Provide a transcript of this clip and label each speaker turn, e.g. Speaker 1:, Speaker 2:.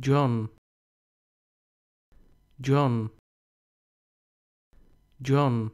Speaker 1: John. John. John.